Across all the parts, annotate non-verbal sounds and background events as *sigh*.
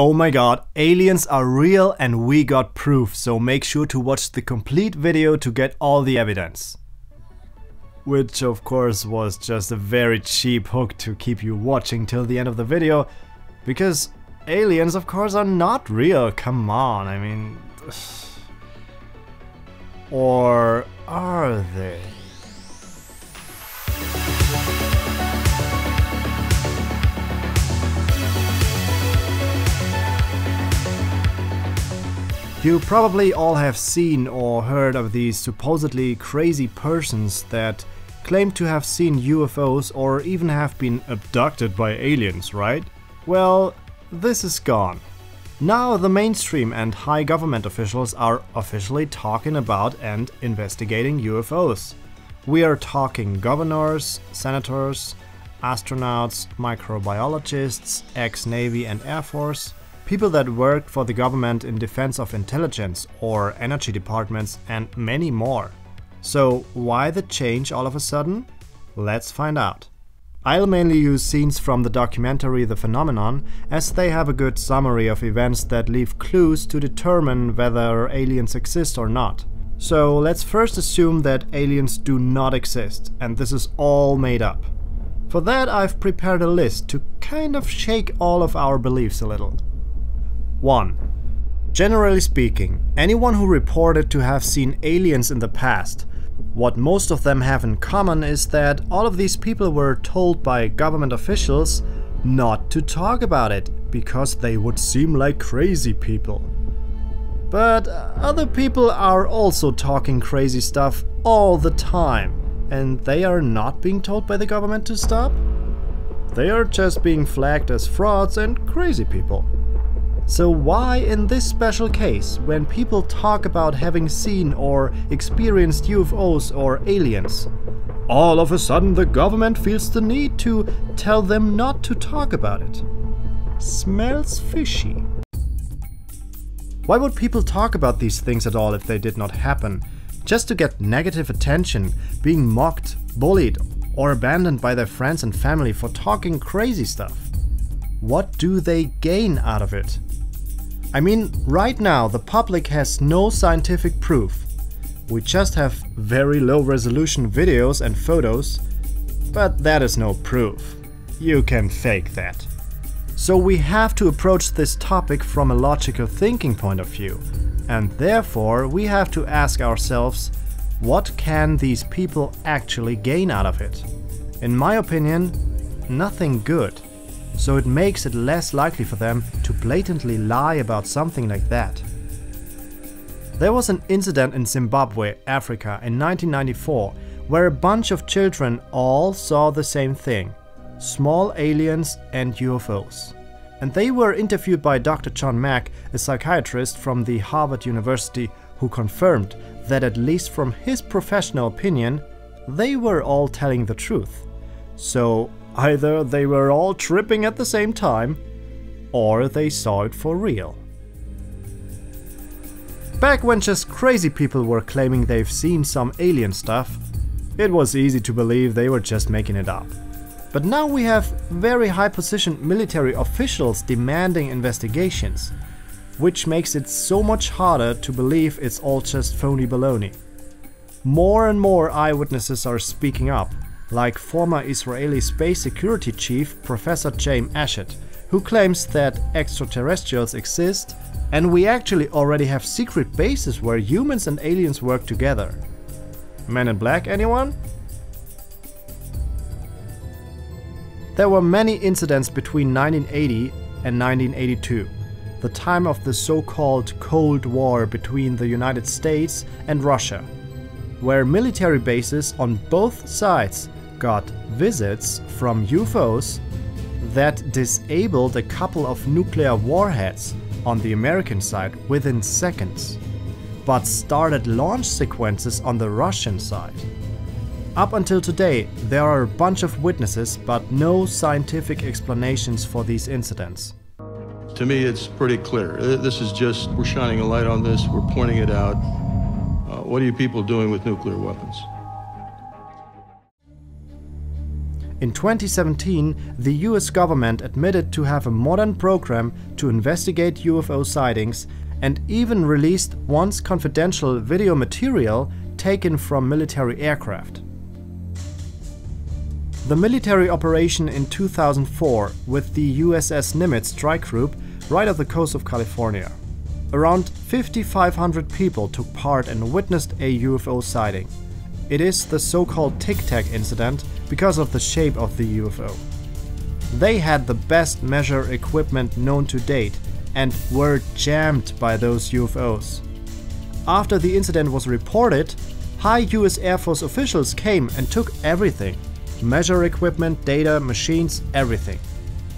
Oh my god, aliens are real and we got proof, so make sure to watch the complete video to get all the evidence. Which of course was just a very cheap hook to keep you watching till the end of the video, because aliens of course are not real, come on, I mean... *sighs* Or are they? You probably all have seen or heard of these supposedly crazy persons that claim to have seen UFOs or even have been abducted by aliens, right? Well, this is gone. Now the mainstream and high government officials are officially talking about and investigating UFOs. We are talking governors, senators, astronauts, microbiologists, ex-Navy and Air Force, people that worked for the government in defense of intelligence or energy departments, and many more. So, why the change all of a sudden? Let's find out. I'll mainly use scenes from the documentary The Phenomenon, as they have a good summary of events that leave clues to determine whether aliens exist or not. So let's first assume that aliens do not exist, and this is all made up. For that I've prepared a list to kind of shake all of our beliefs a little. 1. Generally speaking, anyone who reported to have seen aliens in the past, what most of them have in common is that all of these people were told by government officials not to talk about it, because they would seem like crazy people. But other people are also talking crazy stuff all the time, and they are not being told by the government to stop? They are just being flagged as frauds and crazy people. So why in this special case, when people talk about having seen or experienced UFOs or aliens, all of a sudden the government feels the need to tell them not to talk about it? Smells fishy. Why would people talk about these things at all if they did not happen? Just to get negative attention, being mocked, bullied, or abandoned by their friends and family for talking crazy stuff. What do they gain out of it? I mean, right now the public has no scientific proof. We just have very low resolution videos and photos, but that is no proof. You can fake that. So we have to approach this topic from a logical thinking point of view. And therefore we have to ask ourselves, what can these people actually gain out of it? In my opinion, nothing good so it makes it less likely for them to blatantly lie about something like that. There was an incident in Zimbabwe, Africa in 1994 where a bunch of children all saw the same thing small aliens and UFOs. And they were interviewed by Dr. John Mack, a psychiatrist from the Harvard University, who confirmed that, at least from his professional opinion, they were all telling the truth. So, Either they were all tripping at the same time, or they saw it for real. Back when just crazy people were claiming they've seen some alien stuff, it was easy to believe they were just making it up. But now we have very high positioned military officials demanding investigations, which makes it so much harder to believe it's all just phony baloney. More and more eyewitnesses are speaking up, like former Israeli space security chief Professor James Eshed, who claims that extraterrestrials exist and we actually already have secret bases where humans and aliens work together. Men in Black, anyone? There were many incidents between 1980 and 1982, the time of the so-called Cold War between the United States and Russia, where military bases on both sides got visits from UFOs that disabled a couple of nuclear warheads on the American side within seconds, but started launch sequences on the Russian side. Up until today, there are a bunch of witnesses but no scientific explanations for these incidents. To me, it's pretty clear. This is just, we're shining a light on this, we're pointing it out. Uh, what are you people doing with nuclear weapons? In 2017, the US government admitted to have a modern program to investigate UFO sightings and even released once confidential video material taken from military aircraft. The military operation in 2004 with the USS Nimitz strike group right off the coast of California. Around 5,500 people took part and witnessed a UFO sighting. It is the so-called Tic Tac incident because of the shape of the UFO. They had the best measure equipment known to date and were jammed by those UFOs. After the incident was reported, high US Air Force officials came and took everything measure equipment, data, machines, everything.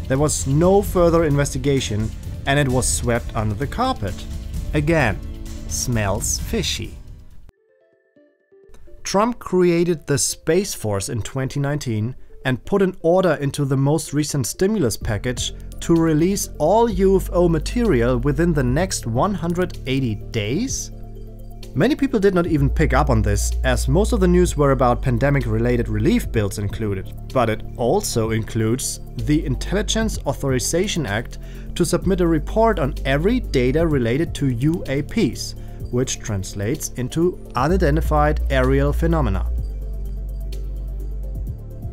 There was no further investigation and it was swept under the carpet. Again, smells fishy. Trump created the Space Force in 2019 and put an order into the most recent stimulus package to release all UFO material within the next 180 days? Many people did not even pick up on this, as most of the news were about pandemic related relief bills included, but it also includes the Intelligence Authorization Act to submit a report on every data related to UAPs, which translates into Unidentified Aerial Phenomena.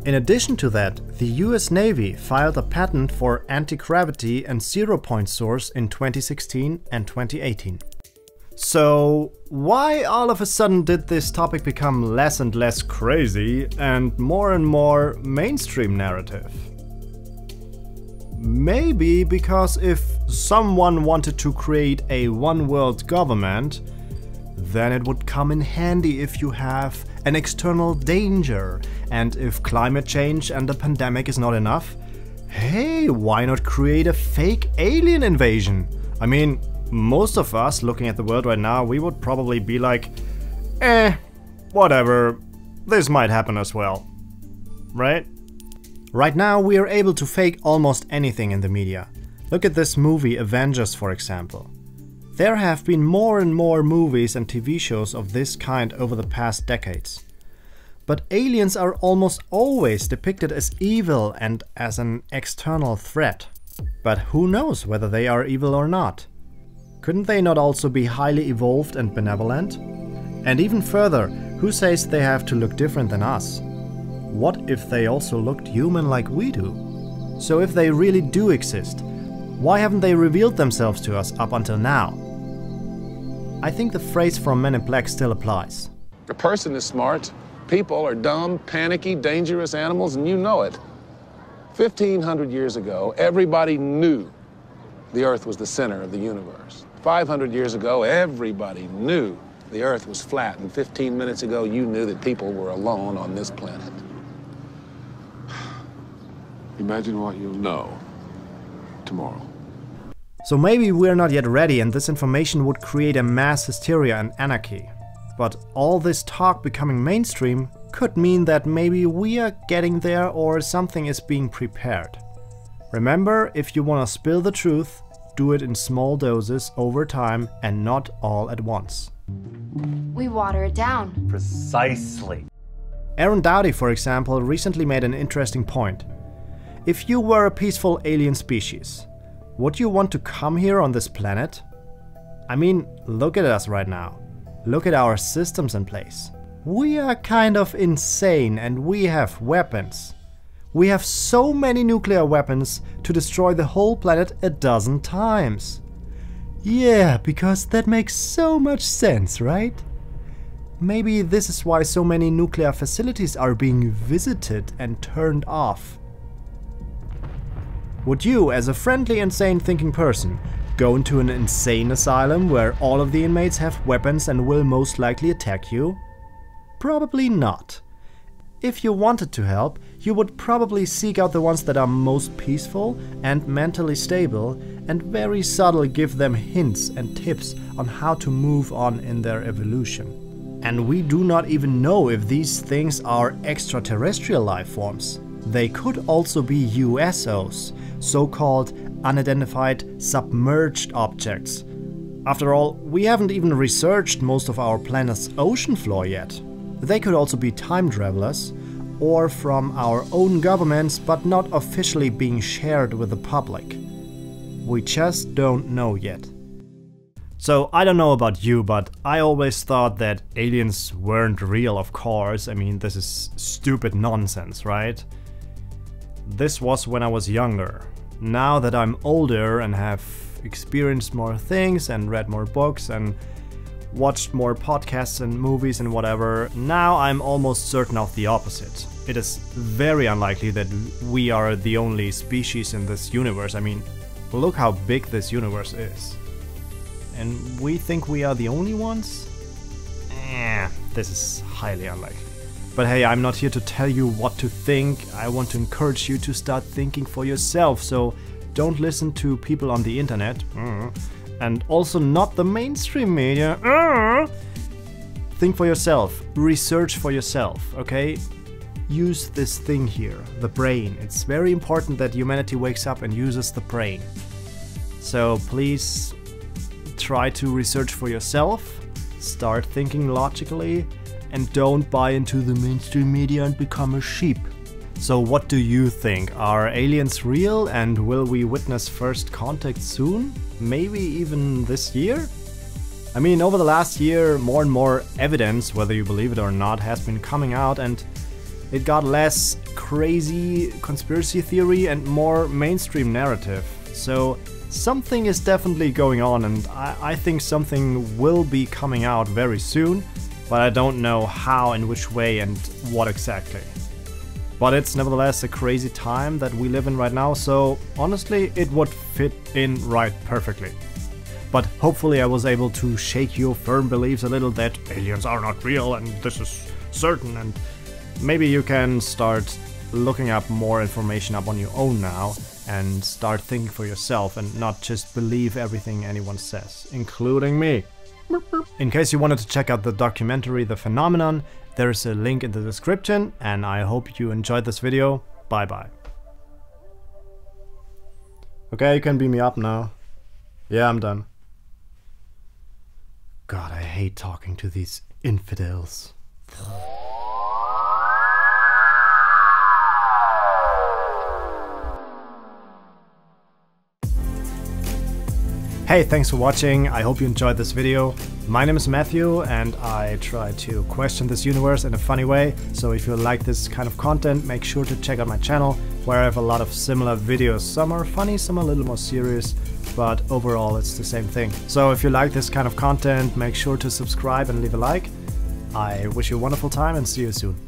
In addition to that, the US Navy filed a patent for anti-gravity and zero-point source in 2016 and 2018. So, why all of a sudden did this topic become less and less crazy and more and more mainstream narrative? Maybe because if someone wanted to create a one world government, then it would come in handy if you have an external danger, and if climate change and a pandemic is not enough, hey, why not create a fake alien invasion? I mean, most of us looking at the world right now, we would probably be like, eh, whatever, this might happen as well. Right? Right now, we are able to fake almost anything in the media. Look at this movie Avengers, for example. There have been more and more movies and TV shows of this kind over the past decades. But aliens are almost always depicted as evil and as an external threat. But who knows whether they are evil or not? Couldn't they not also be highly evolved and benevolent? And even further, who says they have to look different than us? What if they also looked human like we do? So if they really do exist, why haven't they revealed themselves to us up until now? I think the phrase from Men in Black still applies. A person is smart. People are dumb, panicky, dangerous animals, and you know it. 1,500 years ago, everybody knew the Earth was the center of the universe. 500 years ago, everybody knew the Earth was flat, and 15 minutes ago, you knew that people were alone on this planet. Imagine what you'll know tomorrow. So maybe we're not yet ready and this information would create a mass hysteria and anarchy. But all this talk becoming mainstream could mean that maybe we are getting there or something is being prepared. Remember, if you want to spill the truth, do it in small doses over time and not all at once. We water it down. Precisely. Aaron Doughty, for example, recently made an interesting point. If you were a peaceful alien species, would you want to come here on this planet? I mean, look at us right now. Look at our systems in place. We are kind of insane and we have weapons. We have so many nuclear weapons to destroy the whole planet a dozen times. Yeah, because that makes so much sense, right? Maybe this is why so many nuclear facilities are being visited and turned off. Would you, as a friendly and sane thinking person, go into an insane asylum where all of the inmates have weapons and will most likely attack you? Probably not. If you wanted to help, you would probably seek out the ones that are most peaceful and mentally stable, and very subtle give them hints and tips on how to move on in their evolution. And we do not even know if these things are extraterrestrial life forms. They could also be USOs, so-called unidentified submerged objects. After all, we haven't even researched most of our planet's ocean floor yet. They could also be time travelers, or from our own governments but not officially being shared with the public. We just don't know yet. So I don't know about you, but I always thought that aliens weren't real, of course. I mean, this is stupid nonsense, right? This was when I was younger. Now that I'm older and have experienced more things and read more books and watched more podcasts and movies and whatever, now I'm almost certain of the opposite. It is very unlikely that we are the only species in this universe. I mean, look how big this universe is. And we think we are the only ones? Eh, this is highly unlikely. But hey, I'm not here to tell you what to think. I want to encourage you to start thinking for yourself. So don't listen to people on the internet. Mm, and also not the mainstream media. Mm. Think for yourself. Research for yourself, okay? Use this thing here, the brain. It's very important that humanity wakes up and uses the brain. So please try to research for yourself, start thinking logically, and don't buy into the mainstream media and become a sheep. So what do you think? Are aliens real and will we witness first contact soon? Maybe even this year? I mean, over the last year, more and more evidence, whether you believe it or not, has been coming out and it got less crazy conspiracy theory and more mainstream narrative. So something is definitely going on and I, I think something will be coming out very soon but I don't know how and which way and what exactly. But it's nevertheless a crazy time that we live in right now, so honestly it would fit in right perfectly. But hopefully I was able to shake your firm beliefs a little that aliens are not real and this is certain and maybe you can start looking up more information up on your own now and start thinking for yourself and not just believe everything anyone says, including me. In case you wanted to check out the documentary The Phenomenon, there's a link in the description and I hope you enjoyed this video. Bye bye. Okay, you can beam me up now. Yeah, I'm done. God, I hate talking to these infidels. Hey, thanks for watching. I hope you enjoyed this video. My name is Matthew and I try to question this universe in a funny way. So if you like this kind of content, make sure to check out my channel where I have a lot of similar videos. Some are funny, some are a little more serious, but overall it's the same thing. So if you like this kind of content, make sure to subscribe and leave a like. I wish you a wonderful time and see you soon.